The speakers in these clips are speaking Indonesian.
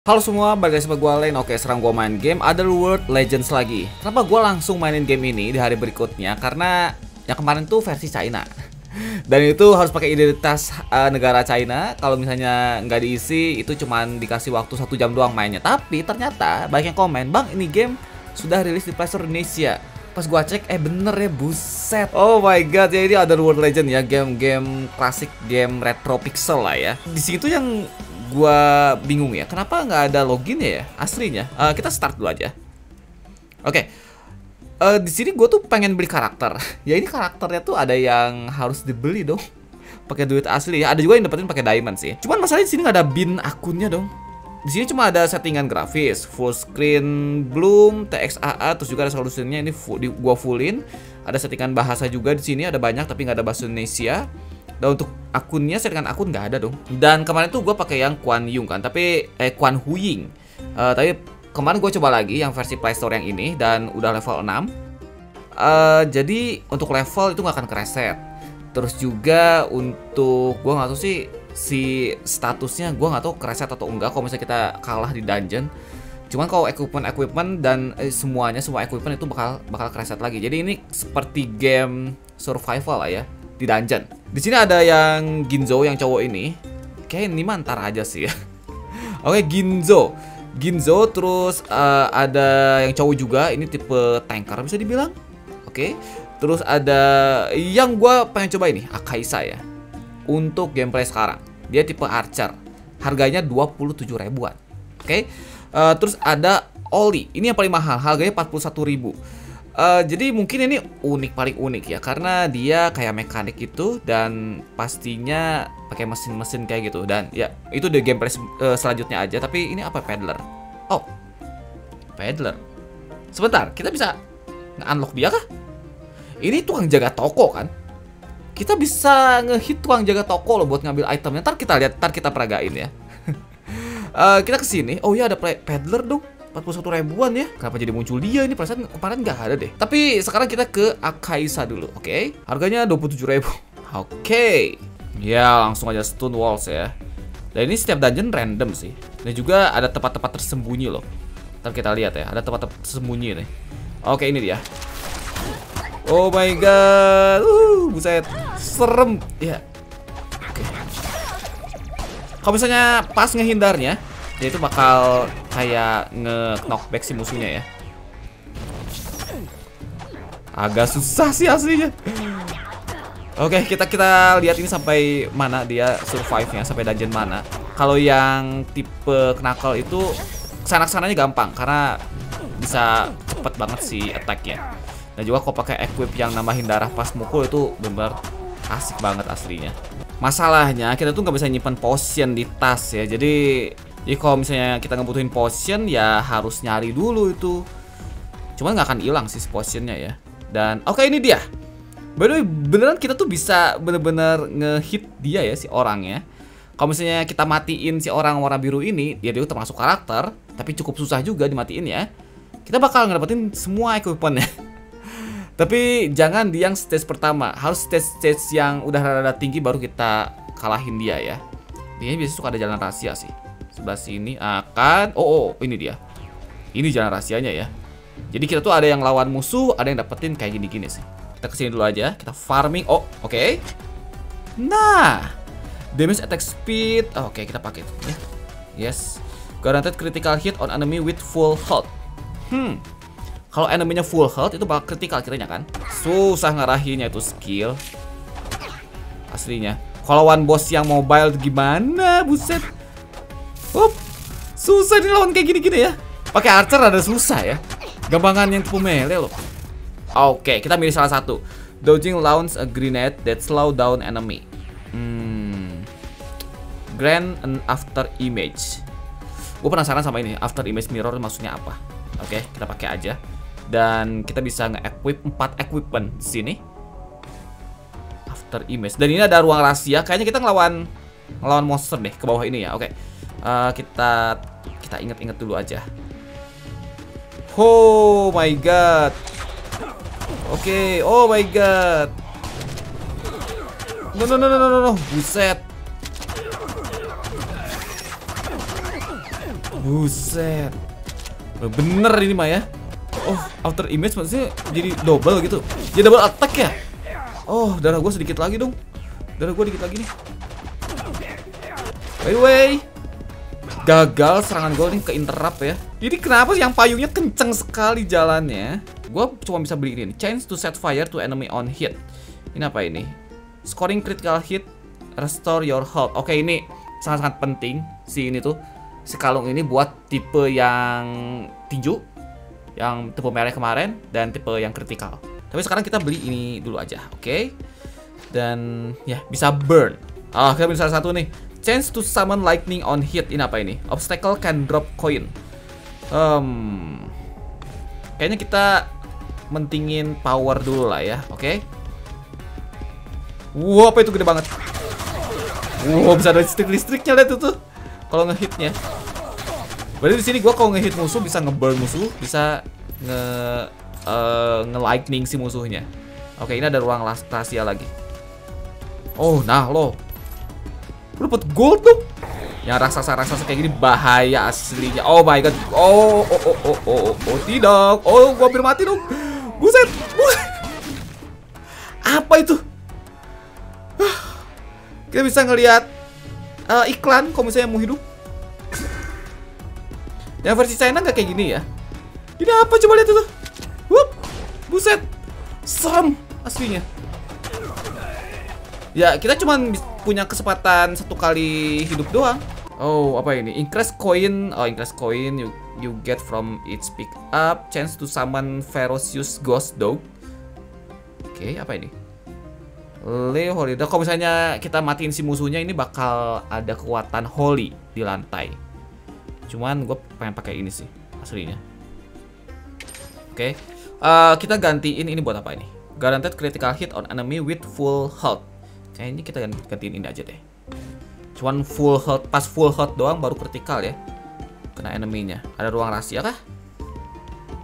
Halo semua, balik lagi sama gue Len. Oke, sekarang gue main game Otherworld Legends lagi. Kenapa gue langsung mainin game ini di hari berikutnya? Karena yang kemarin tuh versi China. Dan itu harus pakai identitas uh, negara China. Kalau misalnya nggak diisi, itu cuman dikasih waktu satu jam doang mainnya. Tapi ternyata banyak yang komen Bang, ini game sudah rilis di Playstore Indonesia. Pas gua cek, eh bener ya, buset. Oh my god, ya ini Otherworld Legend ya Game-game klasik, game retro pixel lah ya. Di situ yang gua bingung ya kenapa nggak ada login ya aslinya? Uh, kita start dulu aja. Oke. Okay. uh, eh, di sini gue tuh pengen beli karakter. Ya ini karakternya tuh ada yang harus dibeli dong. Pakai duit asli ya. Ada juga yang dapetin pakai diamond sih. Cuman masalahnya di sini nggak ada bin akunnya dong. Di sini cuma ada settingan grafis full screen bloom TXAA terus juga ada solusinya. Ini full, di, gua fullin. Ada settingan bahasa juga di sini ada banyak tapi nggak ada bahasa Indonesia dan untuk akunnya settingan akun nggak ada dong. Dan kemarin tuh gue pakai yang Kuan Yung kan, tapi eh Kuan Huying. Uh, tapi kemarin gue coba lagi yang versi Play Store yang ini dan udah level 6. Uh, eh, jadi untuk level itu nggak akan kereset. Terus juga untuk gue nggak tahu sih si statusnya gue nggak tahu kereset atau enggak kalau misalnya kita kalah di dungeon. Cuman kalau equipment equipment dan eh, semuanya semua equipment itu bakal bakal kereset lagi. Jadi ini seperti game survival lah ya di dungeon. Di sini ada yang Ginzo yang cowok ini. Kayak ini mantar aja sih ya. Oke, Ginzo. Ginzo terus uh, ada yang cowok juga, ini tipe tanker bisa dibilang. Oke. Terus ada yang gue pengen coba ini, Akaisa ya. Untuk gameplay sekarang. Dia tipe archer. Harganya 27 ribuan. Oke. Uh, terus ada Oli. Ini yang paling mahal, harganya 41 ribu. Uh, jadi mungkin ini unik paling unik ya. Karena dia kayak mekanik itu dan pastinya pakai mesin-mesin kayak gitu. Dan ya itu the gameplay uh, selanjutnya aja. Tapi ini apa peddler? Oh peddler. Sebentar kita bisa unlock dia kah? Ini tukang jaga toko kan? Kita bisa ngehit tukang jaga toko loh buat ngambil itemnya. Ntar kita lihat ntar kita peragain ya. Uh, kita ke sini oh ya ada peddler dong 41 ribuan ya. Kenapa jadi muncul dia ini? Perasaan kemarin nggak ada deh. Tapi sekarang kita ke Akaisa dulu oke? Okay? Harganya 27 ribu. Oke. Okay. Ya langsung aja stone walls ya. Dan ini setiap dungeon random sih. Dan juga ada tempat-tempat tersembunyi loh. Ntar kita lihat ya Ada tempat-tempat tersembunyi nih. Oke ini dia. Oh my god. Uh, Buset. Serem. Ya. Okay. Kalau misalnya pas ngehindarnya dia itu bakal kayak nge-knockback si musuhnya ya. Agak susah sih aslinya. Oke, kita kita lihat ini sampai mana dia survive-nya, sampai dungeon mana. Kalau yang tipe knuckle itu sana sananya gampang karena bisa cepet banget si attack-nya. Dan juga kalau pakai equip yang nambahin darah pas mukul itu benar asik banget aslinya. Masalahnya kita tuh nggak bisa nyimpan potion di tas ya. Jadi jadi kalau misalnya kita ngebutuhin potion ya harus nyari dulu itu. Cuman nggak akan hilang sih potionnya ya. Dan oke okay, ini dia. By the way, beneran kita tuh bisa bener-bener ngehit dia ya si orangnya. Kalau misalnya kita matiin si orang warna biru ini, dia dia termasuk karakter, tapi cukup susah juga dimatiin ya. Kita bakal ngedapetin semua equipmentnya. tapi jangan di yang stage pertama, harus stage-stage yang udah rada-rada tinggi baru kita kalahin dia ya. Dia biasanya suka ada jalan rahasia sih sebelah sini akan oh, oh ini dia. Ini jalan rahasianya ya. Jadi kita tuh ada yang lawan musuh ada yang dapetin kayak gini-gini sih. Kita ke sini dulu aja kita farming. Oh oke. Okay. nah damage attack speed. Oh, oke okay, kita pakai itu ya. Yes. Guaranteed critical hit on enemy with full health. Hmm. Kalau enemynya full health itu bakal critical kiranya kan? Susah ngarahinnya itu skill. Aslinya. Kalau one boss yang mobile gimana buset Up. Susah nih lawan kayak gini-gini ya. Pakai archer ada susah ya. Gampangan yang tipu melee loh. Oke, kita milih salah satu. Dodging launch a grenade that slow down enemy. Hmm. Grand and after image. Gue penasaran sama ini. After image mirror maksudnya apa? Oke, kita pakai aja. Dan kita bisa nge-equip 4 equipment di sini. After image. Dan ini ada ruang rahasia. Kayaknya kita ngelawan ngelawan monster deh ke bawah ini ya. Oke uh, kita kita ingat-ingat dulu aja. Oh my god. Oke, okay. oh my god. No no no no no no, buset. Buset. Bener ini mah ya. Oh, after image maksudnya jadi double gitu. Jadi double attack ya? Oh, darah gue sedikit lagi dong. Darah gue dikit lagi nih. By the way, gagal serangan gue nih ke interrupt ya. Jadi kenapa yang payungnya kenceng sekali jalannya? Gue cuma bisa beli ini. Chance to set fire to enemy on hit. Ini apa ini? Scoring critical hit, restore your health. Oke, ini sangat-sangat penting si ini tuh. Si kalung ini buat tipe yang tinju yang tipe merah kemarin dan tipe yang kritikal. Tapi sekarang kita beli ini dulu aja, oke? Okay? Dan ya bisa burn. Ah, kita bisa salah satu nih. Chance to summon lightning on hit. Ini apa ini? Obstacle can drop coin. Um, kayaknya kita mentingin power dulu lah ya, oke? Okay? Wow, apa itu gede banget? Wow, bisa ada listrik-listriknya lihat itu tuh. Kalau ngehitnya. Berarti di sini gua kalau ngehit musuh bisa ngeburn musuh, bisa nge uh, nge-lightning si musuhnya. Oke, ini ada ruang rahasia lagi. Oh, nah lo. Lu dapat gold tuh. Yang raksasa-raksasa kayak gini bahaya aslinya. Oh my god. Oh, oh, oh, oh, oh, oh, oh tidak. Oh, gua hampir mati dong. Buset. Apa itu? Kita bisa ngelihat uh, iklan kalau misalnya mau hidup. Yang versi China nggak kayak gini ya. Ini apa coba lihat itu. Wup. Buset. Serem aslinya. Ya, kita cuma punya kesempatan satu kali hidup doang. Oh, apa ini? Increase coin. Oh, increase coin you you get from its pick up. Chance to summon ferocious ghost dog. Oke, okay, apa ini? Leo Holy. Kalau misalnya kita matiin si musuhnya ini bakal ada kekuatan holy di lantai. Cuman gue pengen pakai ini sih aslinya. Oke, okay. uh, kita gantiin ini buat apa ini? Guaranteed critical hit on enemy with full health. Kayaknya kita gantiin ini aja deh. Cuman full health, pas full health doang baru critical ya. Kena enemy-nya. Ada ruang rahasia kah?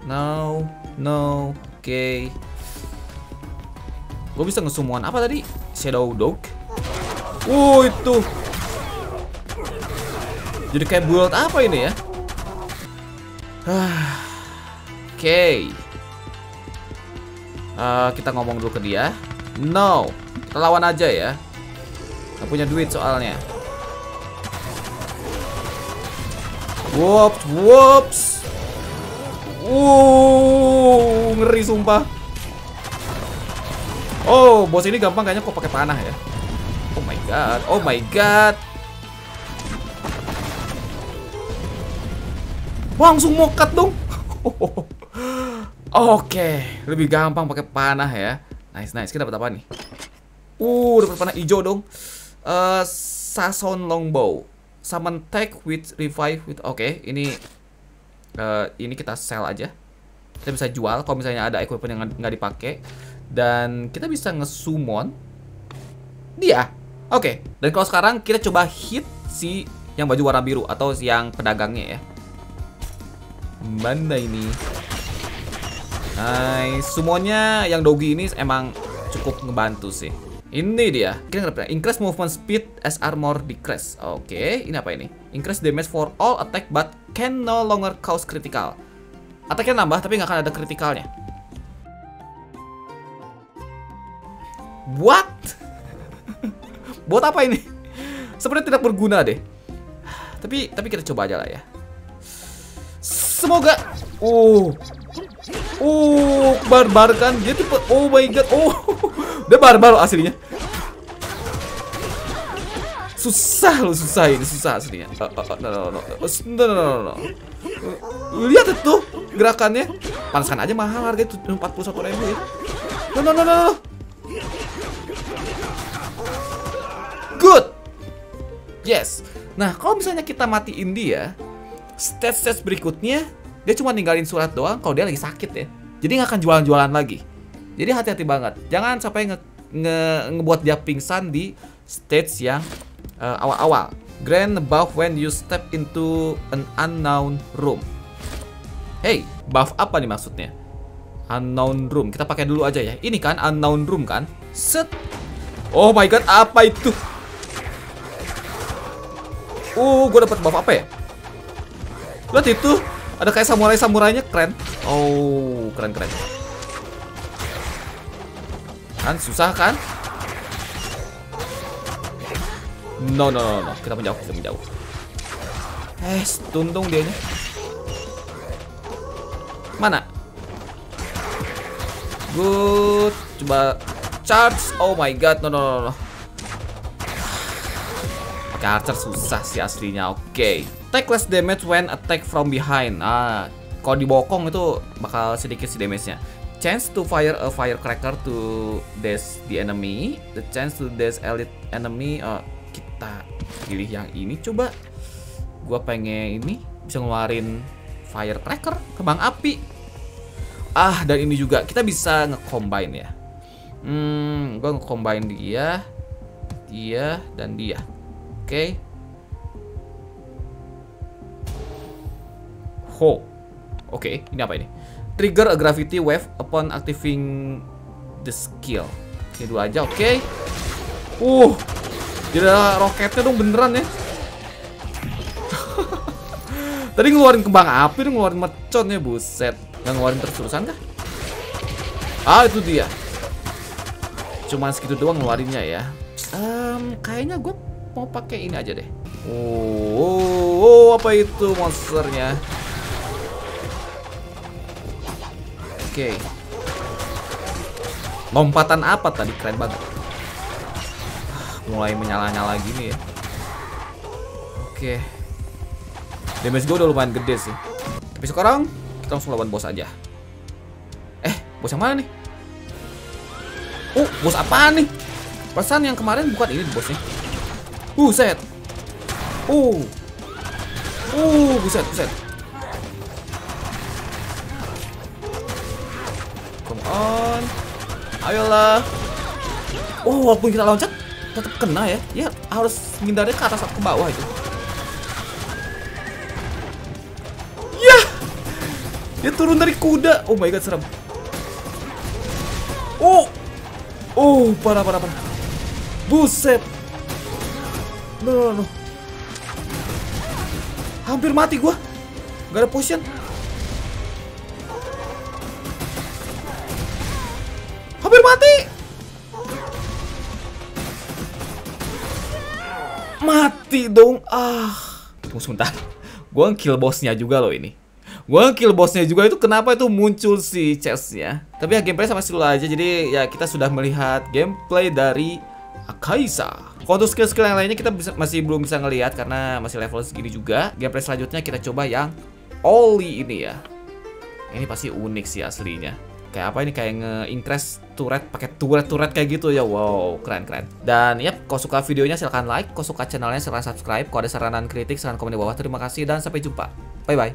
No, no, oke. Okay. Gue bisa ngesumuan apa tadi? Shadow Dog. Oh itu. Jadi kayak build apa ini ya? Oke. Okay. Uh, kita ngomong dulu ke dia. No. Kita lawan aja ya. Gak punya duit soalnya. Whoops, whoops. Uh, ngeri sumpah. Oh, bos ini gampang kayaknya kok pakai panah ya. Oh my god. Oh my god. Langsung mokat dong. Oke, lebih gampang pakai panah ya. Nice, nice. Kita dapat apa nih? Uh, dapat panah hijau dong. Uh, Sason Longbow. Summon tag with revive with. Oke, okay, ini uh, ini kita sell aja. Kita bisa jual kalau misalnya ada equipment yang nggak dipakai. Dan kita bisa nge-summon dia. Oke, okay. dan kalau sekarang kita coba hit si yang baju warna biru atau yang pedagangnya ya. Mana ini? Nice, semuanya yang dogi ini emang cukup ngebantu sih. Ini dia. Kita nggak Increase movement speed as armor decrease. Oke, okay. ini apa ini? Increase damage for all attack but can no longer cause critical. Attacknya nambah tapi nggak akan ada kritikalnya. What? Buat apa ini? Sebenarnya tidak berguna deh. Tapi tapi kita coba aja lah ya. Semoga Oh Oh barbar kan Dia tipe Oh my god Oh Dia barbar loh aslinya Susah loh susah ini Susah aslinya uh, uh, uh, no, no, no. no, no. Lihat itu Gerakannya Panaskan aja mahal harga itu 41 ribu ya No no no no. Good. Yes. Nah, kalau misalnya kita matiin dia, stats-stats berikutnya dia cuma ninggalin surat doang kalau dia lagi sakit ya. Jadi nggak akan jualan-jualan lagi. Jadi hati-hati banget. Jangan sampai nge, nge ngebuat dia pingsan di stage yang uh, awal-awal. Grand buff when you step into an unknown room. Hey, buff apa nih maksudnya? Unknown room. Kita pakai dulu aja ya. Ini kan unknown room kan? Set. Oh my god, apa itu? Uh, gue dapat buff apa ya? Lihat itu, ada kayak samurai-samurainya keren. Oh, keren-keren. Kan susah kan? No, no, no, no. Kita menjauh, kita menjauh. Eh, tuntung dia Mana? Good. Coba charge. Oh my god, no, no, no, no. Pakai archer susah sih aslinya. Oke. Okay. Take less damage when attack from behind. Ah, kalau dibokong itu bakal sedikit sih damage-nya. Chance to fire a firecracker to dash the enemy. The chance to dash elite enemy. Uh, kita pilih yang ini coba. Gua pengen ini bisa ngeluarin firecracker, kembang api. Ah, dan ini juga kita bisa nge-combine ya. Hmm, gua nge-combine dia, dia dan dia. Oke. Okay. Ho. Oke, okay, ini apa ini? Trigger a gravity wave upon activating the skill. Ini dua aja, oke. Okay. Uh. Jadi roketnya dong beneran ya. Tadi ngeluarin kembang api, ngeluarin mercon ya, buset. Nggak ngeluarin terus-terusan kah? Ah, itu dia. Cuman segitu doang ngeluarinnya ya. Um, kayaknya gue mau pakai ini aja deh. Oh, oh, oh apa itu monsternya? Oke. Lompatan apa tadi? Keren banget. Mulai menyala-nyala gini ya. Oke. Damage gue udah lumayan gede sih. Tapi sekarang kita langsung lawan bos aja. Eh, bos yang mana nih? Oh, bos apa nih? Perasaan yang kemarin bukan ini bosnya. Buset. Uh. Uh, buset, buset. Come on. Ayolah. Oh, walaupun kita loncat tetap kena ya. Ya, harus menghindari ke atas atau ke bawah itu. Ya. Dia turun dari kuda. Oh my god, serem. Oh. Oh, parah parah parah. Buset. No, no, no. Hampir mati gua. Gak ada potion. Hampir mati. Mati dong. Ah. Tunggu sebentar. Gua kill bosnya juga loh ini. Gua kill bosnya juga itu kenapa itu muncul si chestnya. Tapi ya gameplay sama dulu aja. Jadi ya kita sudah melihat gameplay dari Akaisa. Kalau untuk skill-skill yang lainnya kita bisa, masih belum bisa ngelihat karena masih level segini juga. Gameplay selanjutnya kita coba yang Oli ini ya. Ini pasti unik sih aslinya. Kayak apa ini kayak nge-increase turret pakai turret-turret kayak gitu ya. Wow, keren-keren. Dan ya, kalau suka videonya silahkan like, kalau suka channelnya silahkan subscribe. Kalau ada saran dan kritik silahkan komen di bawah. Terima kasih dan sampai jumpa. Bye bye.